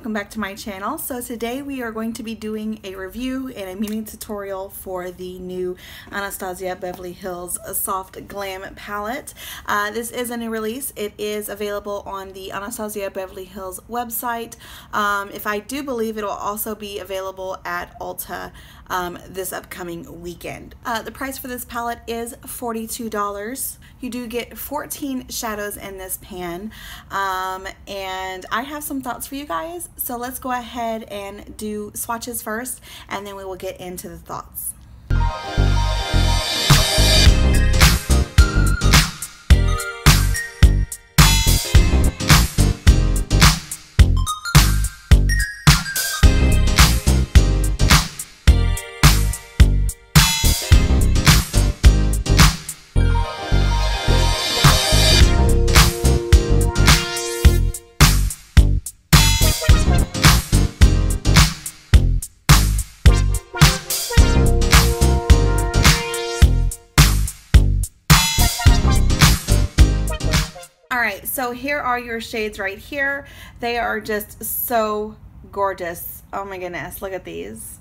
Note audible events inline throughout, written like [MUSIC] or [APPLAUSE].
welcome back to my channel. So today we are going to be doing a review and a mini tutorial for the new Anastasia Beverly Hills Soft Glam palette. Uh, this is a new release. It is available on the Anastasia Beverly Hills website. Um, if I do believe it will also be available at Ulta um, this upcoming weekend. Uh, the price for this palette is $42. You do get 14 shadows in this pan um, and I have some thoughts for you guys. So let's go ahead and do swatches first and then we will get into the thoughts. So here are your shades right here. They are just so gorgeous. Oh my goodness, look at these.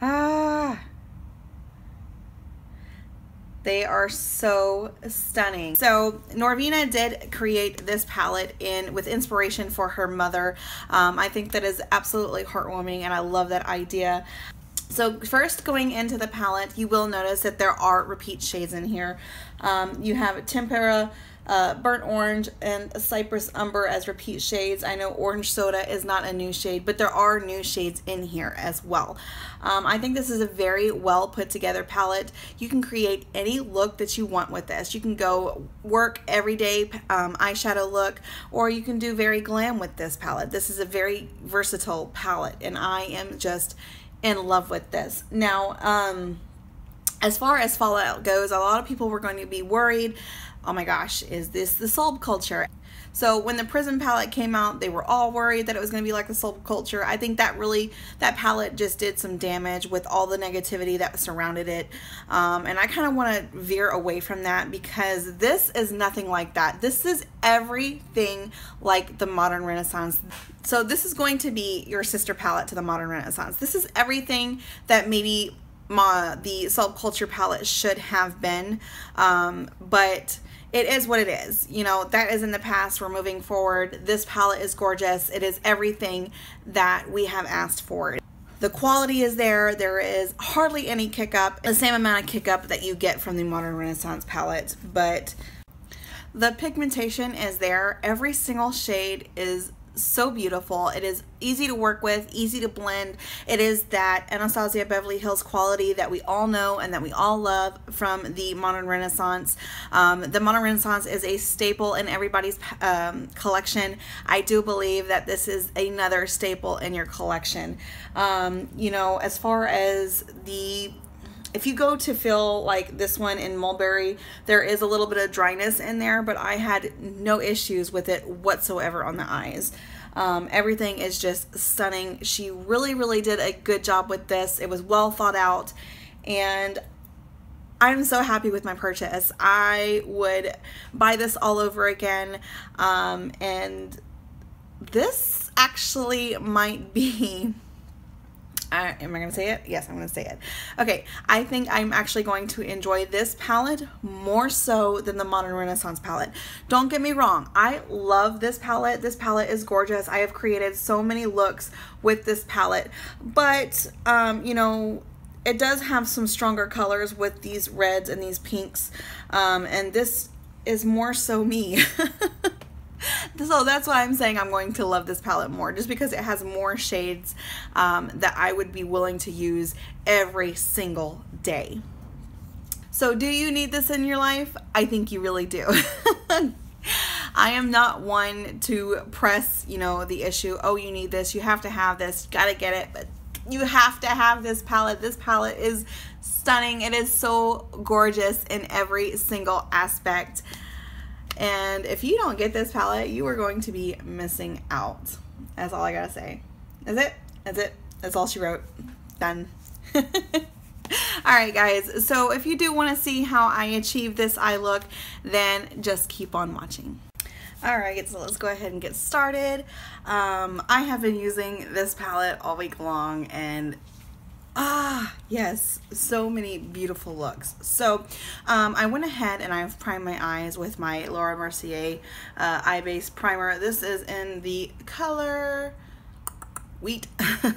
Ah. They are so stunning. So Norvina did create this palette in with inspiration for her mother. Um, I think that is absolutely heartwarming and I love that idea. So first going into the palette, you will notice that there are repeat shades in here. Um, you have Tempera, uh, burnt orange and Cyprus Umber as repeat shades. I know orange soda is not a new shade, but there are new shades in here as well. Um, I think this is a very well put together palette. You can create any look that you want with this. You can go work everyday um, eyeshadow look, or you can do very glam with this palette. This is a very versatile palette, and I am just in love with this. Now, um, as far as fallout goes, a lot of people were going to be worried oh my gosh, is this the Subculture? So when the Prism palette came out, they were all worried that it was going to be like the Soul Culture. I think that really, that palette just did some damage with all the negativity that surrounded it. Um, and I kind of want to veer away from that because this is nothing like that. This is everything like the Modern Renaissance. So this is going to be your sister palette to the Modern Renaissance. This is everything that maybe my, the Subculture palette should have been. Um, but it is what it is. You know, that is in the past. We're moving forward. This palette is gorgeous. It is everything that we have asked for. The quality is there. There is hardly any kick up, the same amount of kick up that you get from the Modern Renaissance palette, but the pigmentation is there. Every single shade is so beautiful. It is easy to work with, easy to blend. It is that Anastasia Beverly Hills quality that we all know and that we all love from the Modern Renaissance. Um, the Modern Renaissance is a staple in everybody's um, collection. I do believe that this is another staple in your collection. Um, you know, as far as the if you go to fill like this one in mulberry there is a little bit of dryness in there but I had no issues with it whatsoever on the eyes. Um, everything is just stunning. She really really did a good job with this. It was well thought out. And I'm so happy with my purchase. I would buy this all over again. Um, and this actually might be [LAUGHS] I, am I going to say it? Yes, I'm going to say it. Okay, I think I'm actually going to enjoy this palette more so than the Modern Renaissance palette. Don't get me wrong, I love this palette. This palette is gorgeous. I have created so many looks with this palette, but, um, you know, it does have some stronger colors with these reds and these pinks, um, and this is more so me. [LAUGHS] [LAUGHS] so that's why I'm saying I'm going to love this palette more just because it has more shades um, that I would be willing to use every single day. So do you need this in your life? I think you really do. [LAUGHS] I am not one to press, you know, the issue, oh, you need this, you have to have this, gotta get it, but you have to have this palette. This palette is stunning. It is so gorgeous in every single aspect. And if you don't get this palette, you are going to be missing out. That's all I gotta say. Is it. That's it. That's all she wrote. Done. [LAUGHS] Alright guys, so if you do want to see how I achieve this eye look, then just keep on watching. All right, so let's go ahead and get started. Um, I have been using this palette all week long and ah, yes, so many beautiful looks. So um, I went ahead and I've primed my eyes with my Laura Mercier uh, Eye Base Primer. This is in the color Wheat.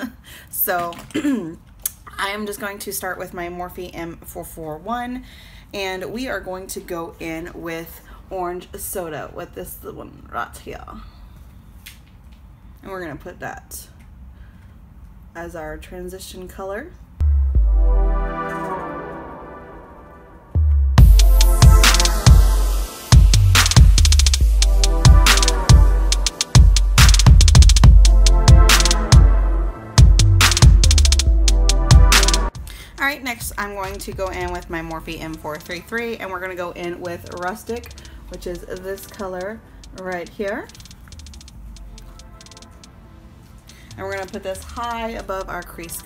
[LAUGHS] so [CLEARS THROAT] I am just going to start with my Morphe M441 and we are going to go in with orange soda with this one right here. And we're to put that as our transition color. All right, next I'm going to go in with my Morphe M433 and we're going to go in with Rustic which is this color right here. And we're to put this high above our crease.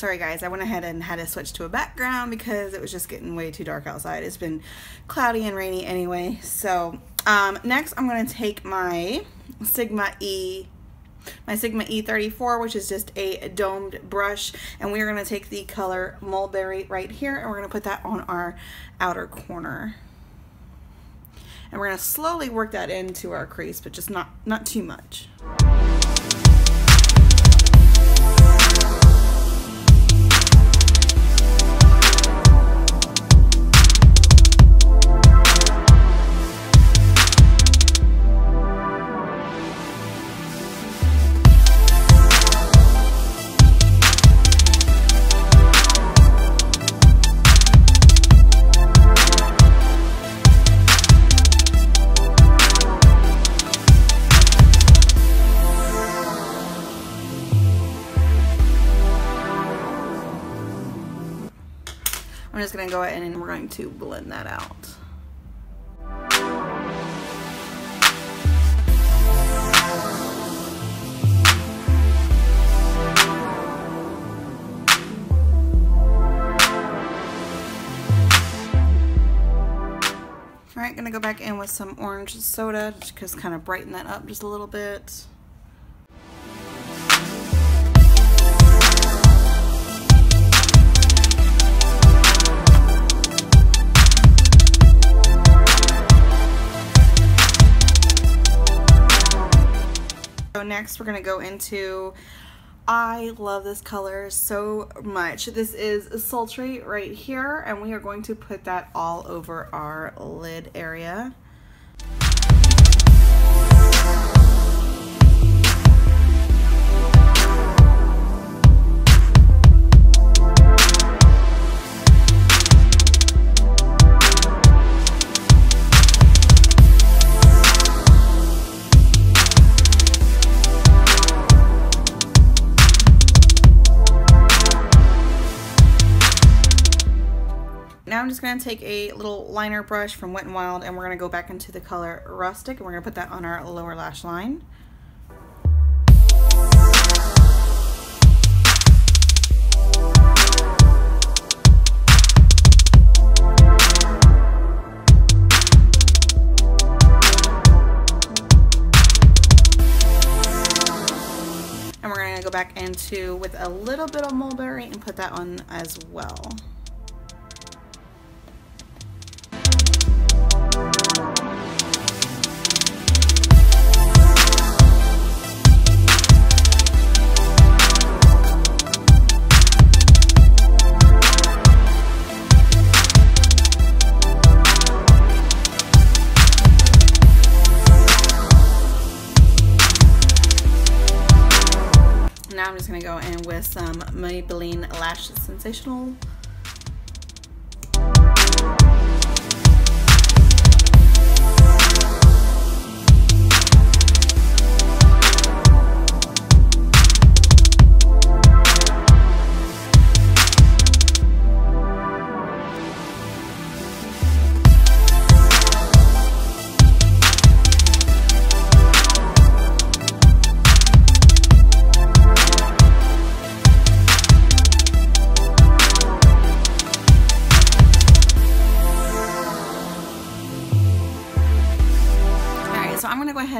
Sorry guys, I went ahead and had to switch to a background because it was just getting way too dark outside. It's been cloudy and rainy anyway. So um, next I'm going to take my Sigma E my Sigma E34, which is just a domed brush, and we're going to take the color Mulberry right here, and we're going to put that on our outer corner. And we're going to slowly work that into our crease, but just not, not too much. I'm just going to go ahead and we're going to blend that out. Alright, gonna go back in with some orange soda just kind of brighten that up just a little bit. Next we're going to go into, I love this color so much. This is Sultry right here and we are going to put that all over our lid area. Just going to take a little liner brush from Wet n Wild and we're going to go back into the color Rustic and we're to put that on our lower lash line. And we're going to go back into with a little bit of mulberry and put that on as well. Some Maybelline Lash Sensational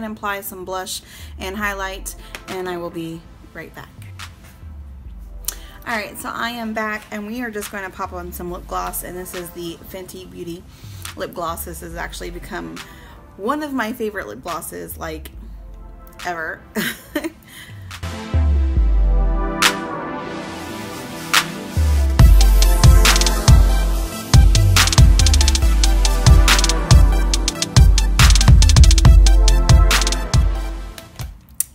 and apply some blush and highlight and I will be right back. Alright, so I am back and we are just going to pop on some lip gloss and this is the Fenty Beauty lip gloss. This has actually become one of my favorite lip glosses like ever. [LAUGHS]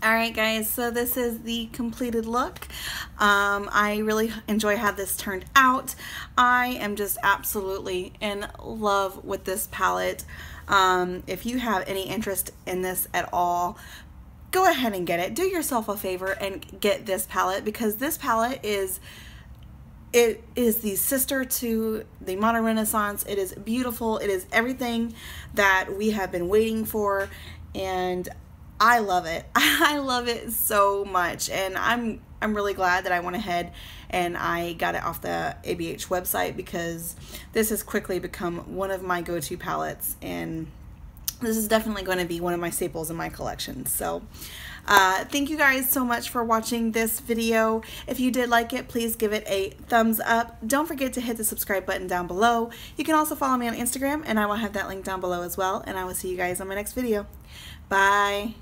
Alright guys, so this is the completed look. Um, I really enjoy how this turned out. I am just absolutely in love with this palette. Um, if you have any interest in this at all, go ahead and get it. Do yourself a favor and get this palette because this palette is it is the sister to the modern renaissance it is beautiful it is everything that we have been waiting for and I love it. [LAUGHS] I love it so much and I'm I'm really glad that I went ahead and I got it off the ABH website because this has quickly become one of my go-to palettes and this is definitely going to be one of my staples in my collection. So uh, thank you guys so much for watching this video. If you did like it, please give it a thumbs up. Don't forget to hit the subscribe button down below. You can also follow me on Instagram and I will have that link down below as well. And I will see you guys on my next video. Bye.